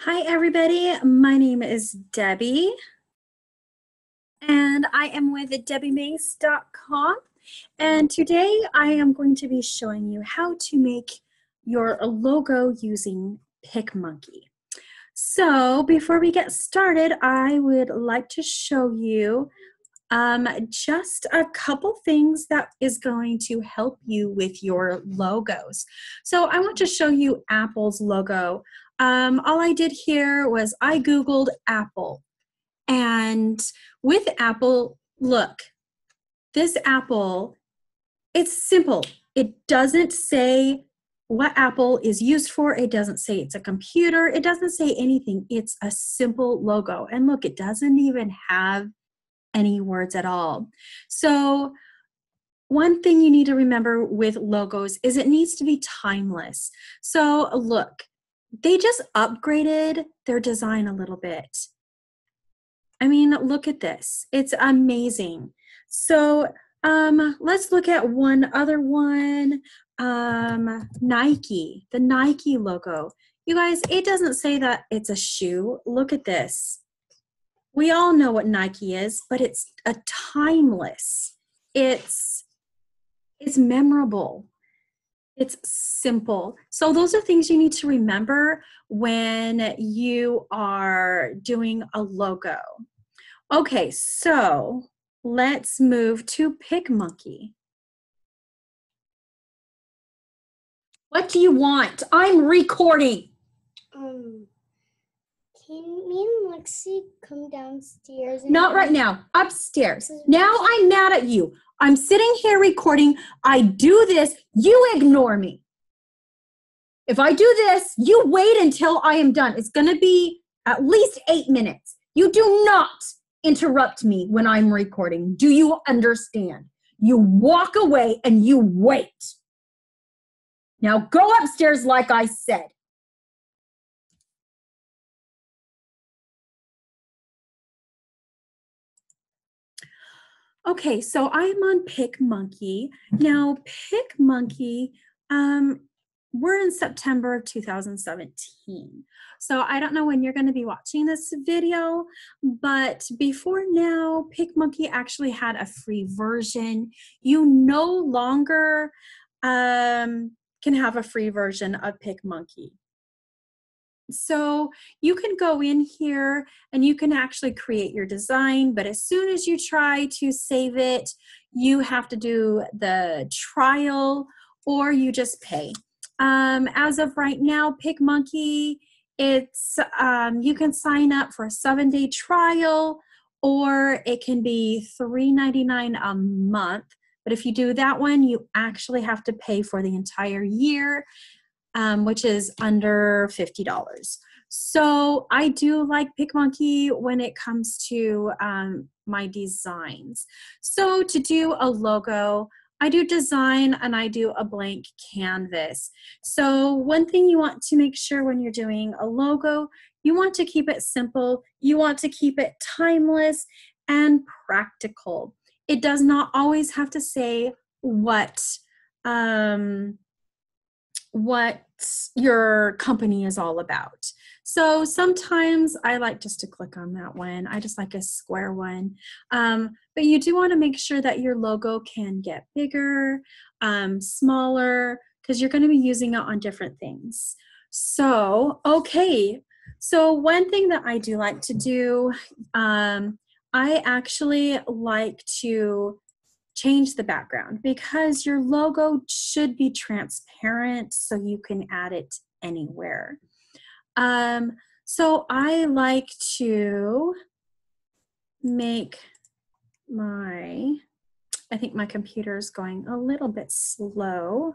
Hi, everybody. My name is Debbie, and I am with debbiemace.com. And today I am going to be showing you how to make your logo using PicMonkey. So, before we get started, I would like to show you um, just a couple things that is going to help you with your logos. So I want to show you Apple's logo. Um, all I did here was I Googled Apple. And with Apple, look, this Apple, it's simple. It doesn't say what Apple is used for. It doesn't say it's a computer. It doesn't say anything. It's a simple logo. And look, it doesn't even have any words at all. So, one thing you need to remember with logos is it needs to be timeless. So, look, they just upgraded their design a little bit. I mean, look at this. It's amazing. So, um, let's look at one other one. Um, Nike, the Nike logo. You guys, it doesn't say that it's a shoe. Look at this we all know what Nike is, but it's a timeless. It's it's memorable. It's simple. So those are things you need to remember when you are doing a logo. Okay, so let's move to PicMonkey. What do you want? I'm recording. Um can me and Lexi come downstairs? Not right now. Upstairs. Now I'm mad at you. I'm sitting here recording. I do this. You ignore me. If I do this, you wait until I am done. It's going to be at least eight minutes. You do not interrupt me when I'm recording. Do you understand? You walk away and you wait. Now go upstairs like I said. Okay, so I'm on PicMonkey. Now, PicMonkey, um, we're in September of 2017. So I don't know when you're going to be watching this video, but before now, PicMonkey actually had a free version. You no longer um, can have a free version of PicMonkey. So you can go in here and you can actually create your design, but as soon as you try to save it, you have to do the trial or you just pay. Um, as of right now, PicMonkey, it's um, you can sign up for a seven day trial or it can be $3.99 a month. But if you do that one, you actually have to pay for the entire year um, which is under $50. So I do like PicMonkey when it comes to um, my designs. So to do a logo, I do design and I do a blank canvas. So one thing you want to make sure when you're doing a logo, you want to keep it simple, you want to keep it timeless and practical. It does not always have to say what um, what your company is all about. So sometimes I like just to click on that one. I just like a square one. Um, but you do want to make sure that your logo can get bigger, um, smaller, because you're going to be using it on different things. So, okay. So one thing that I do like to do, um, I actually like to change the background because your logo should be transparent so you can add it anywhere. Um, so I like to make my, I think my computer is going a little bit slow.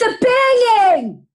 The banging!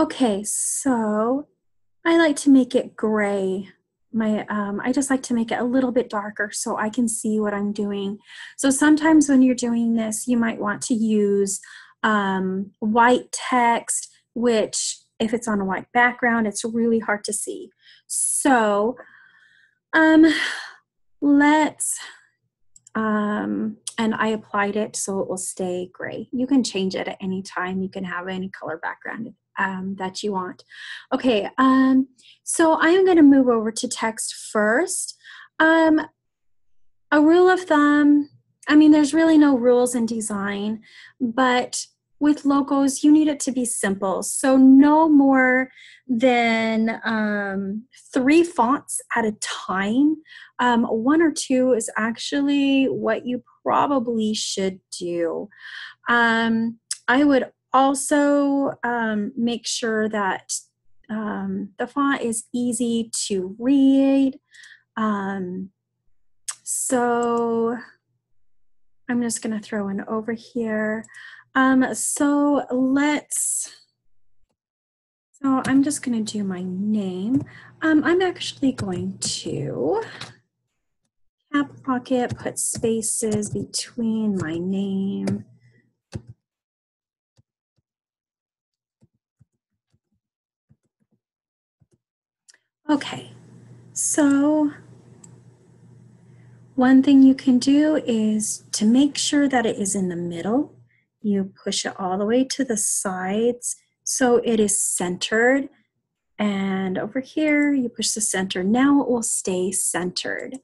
Okay, so I like to make it gray. My, um, I just like to make it a little bit darker so I can see what I'm doing. So sometimes when you're doing this, you might want to use um, white text, which if it's on a white background, it's really hard to see. So um, let's, um, and I applied it so it will stay gray. You can change it at any time. You can have any color background um, that you want. Okay, um, so I am going to move over to text first. Um, a rule of thumb, I mean, there's really no rules in design, but with logos, you need it to be simple. So no more than um, three fonts at a time. Um, one or two is actually what you probably should do. Um, I would also um, make sure that um, the font is easy to read. Um, so I'm just going to throw in over here. Um, so let's, so I'm just going to do my name. Um, I'm actually going to cap pocket, put spaces between my name Okay, so one thing you can do is to make sure that it is in the middle, you push it all the way to the sides so it is centered. And over here, you push the center. Now it will stay centered.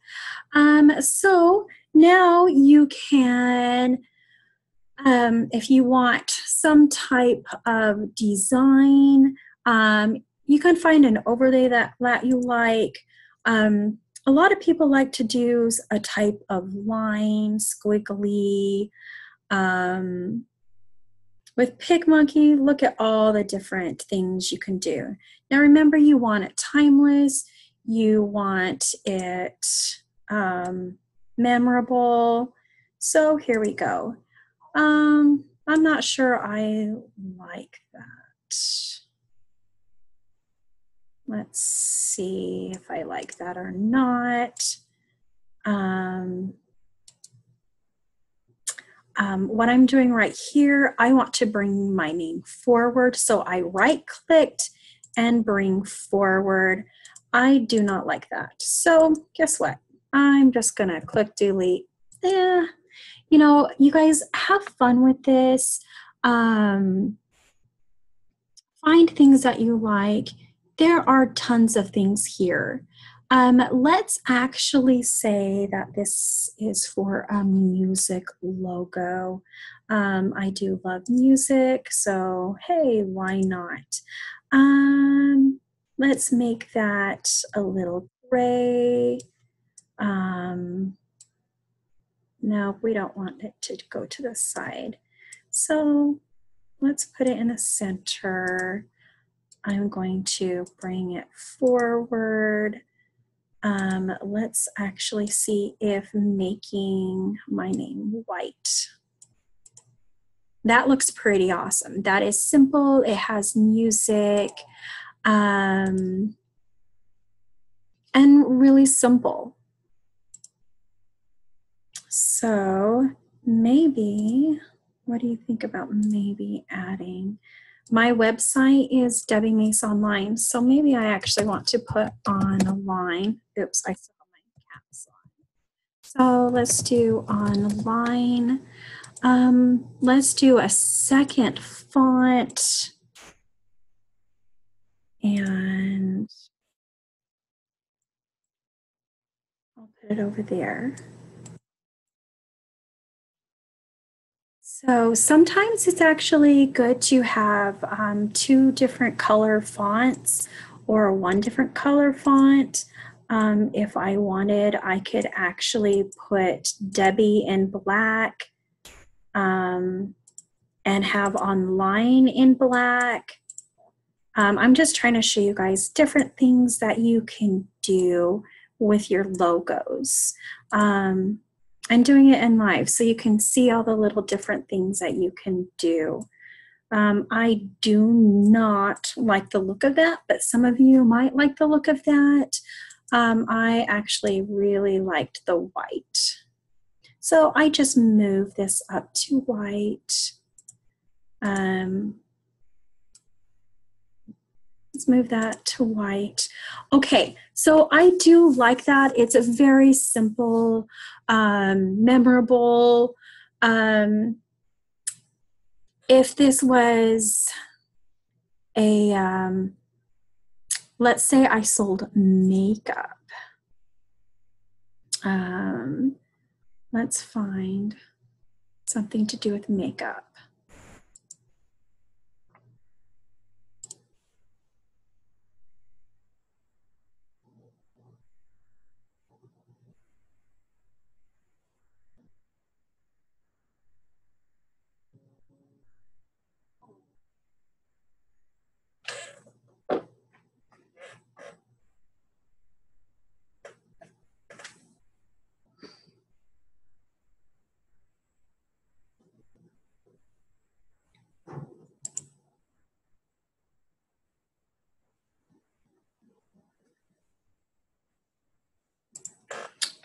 Um, so now you can, um, if you want some type of design, um, you can find an overlay that, that you like. Um, a lot of people like to do a type of line, squiggly. Um, with PicMonkey, look at all the different things you can do. Now remember, you want it timeless, you want it um, memorable. So here we go. Um, I'm not sure I like that. Let's see if I like that or not. Um, um, what I'm doing right here, I want to bring my name forward. So I right clicked and bring forward. I do not like that. So guess what? I'm just gonna click delete. Yeah, you know, you guys have fun with this. Um, find things that you like there are tons of things here. Um, let's actually say that this is for a music logo. Um, I do love music, so hey, why not? Um, let's make that a little gray. Um, no, we don't want it to go to the side. So let's put it in the center. I'm going to bring it forward. Um, let's actually see if making my name white. That looks pretty awesome. That is simple. It has music um, and really simple. So maybe, what do you think about maybe adding my website is Debbie Mace Online, so maybe I actually want to put on a line. Oops, I saw my caps on. So let's do online. Um, let's do a second font. And I'll put it over there. So sometimes it's actually good to have um, two different color fonts or one different color font. Um, if I wanted, I could actually put Debbie in black um, and have online in black. Um, I'm just trying to show you guys different things that you can do with your logos. Um, I'm doing it in live so you can see all the little different things that you can do. Um, I do not like the look of that, but some of you might like the look of that. Um, I actually really liked the white. So I just move this up to white. Um, let's move that to white. Okay, so I do like that. It's a very simple, um, memorable. Um, if this was a, um, let's say I sold makeup. Um, let's find something to do with makeup.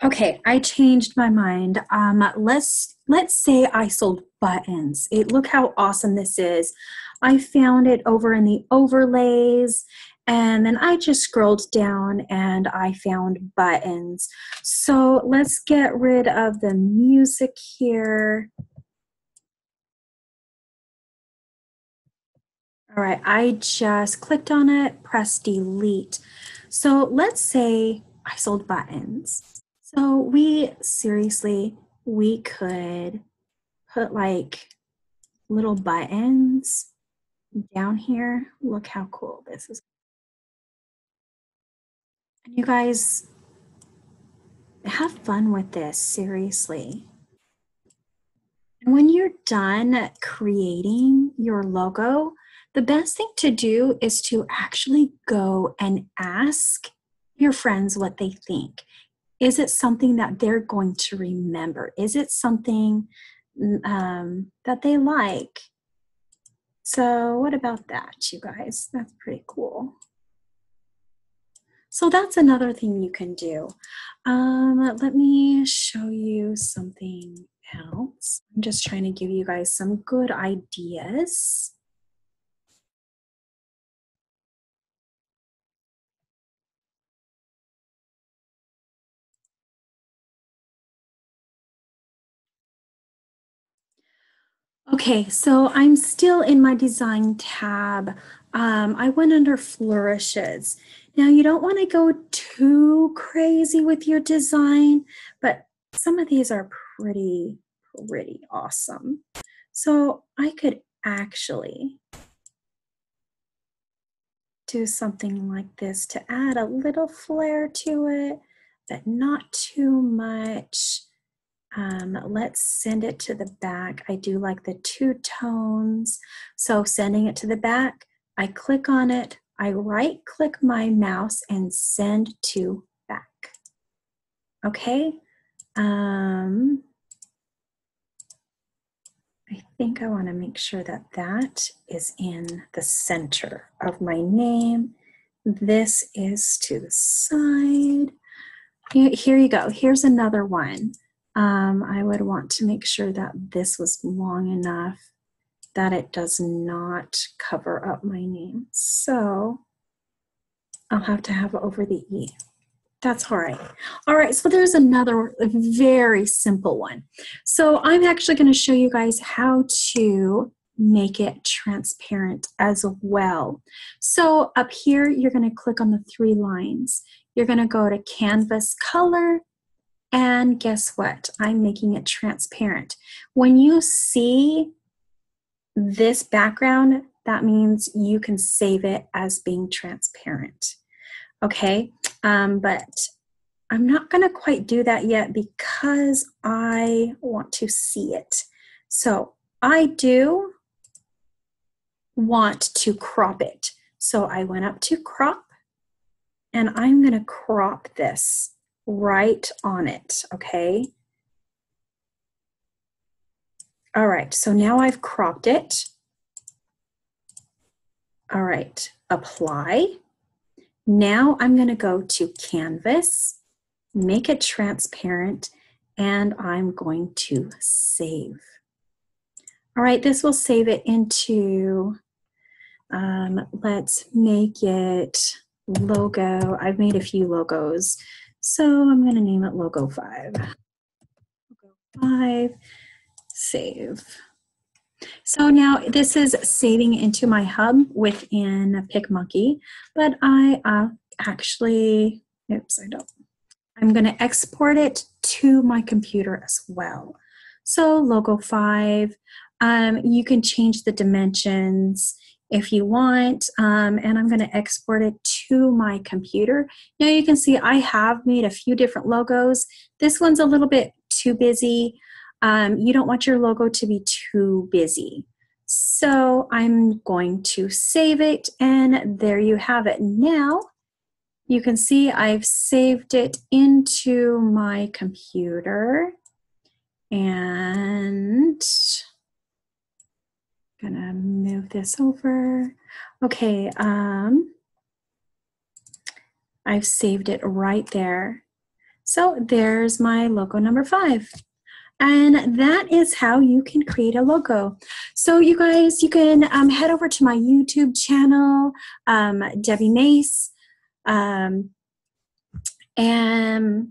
Okay, I changed my mind. Um, let's let's say I sold buttons. It look how awesome this is. I found it over in the overlays, and then I just scrolled down and I found buttons. So let's get rid of the music here. All right, I just clicked on it, press delete. So let's say I sold buttons. So we seriously, we could put like little buttons down here. Look how cool this is. And you guys have fun with this, seriously. And when you're done creating your logo, the best thing to do is to actually go and ask your friends what they think is it something that they're going to remember? Is it something um, that they like? So, what about that, you guys? That's pretty cool. So, that's another thing you can do. Um, let me show you something else. I'm just trying to give you guys some good ideas. Okay, so I'm still in my design tab. Um, I went under flourishes. Now you don't want to go too crazy with your design, but some of these are pretty, pretty awesome. So I could actually do something like this to add a little flair to it, but not too much. Um, let's send it to the back. I do like the two tones. So sending it to the back, I click on it, I right click my mouse and send to back. Okay. Um, I think I want to make sure that that is in the center of my name. This is to the side. Here you go. Here's another one um, I would want to make sure that this was long enough that it does not cover up my name. So I'll have to have over the E. That's all right. All right, so there's another very simple one. So I'm actually going to show you guys how to make it transparent as well. So up here, you're going to click on the three lines. You're going to go to Canvas Color, and guess what? I'm making it transparent. When you see this background, that means you can save it as being transparent. Okay, um, but I'm not going to quite do that yet because I want to see it. So I do want to crop it. So I went up to crop and I'm going to crop this right on it, okay? All right, so now I've cropped it. All right, apply. Now I'm going to go to Canvas, make it transparent, and I'm going to save. All right, this will save it into, um, let's make it logo. I've made a few logos, so I'm going to name it Logo 5. Logo 5, save. So now this is saving into my hub within PicMonkey, but I uh, actually, oops, I don't. I'm going to export it to my computer as well. So logo 5, um, you can change the dimensions if you want, um, and I'm going to export it to my computer. Now you can see I have made a few different logos. This one's a little bit too busy um, you don't want your logo to be too busy. So I'm going to save it and there you have it. Now you can see I've saved it into my computer and gonna move this over. Okay, um, I've saved it right there. So there's my logo number five. And that is how you can create a logo. So, you guys, you can um, head over to my YouTube channel, um, Debbie Mace, um, and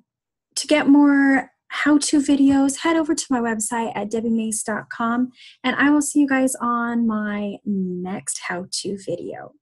to get more how to videos, head over to my website at debbiemace.com. And I will see you guys on my next how to video.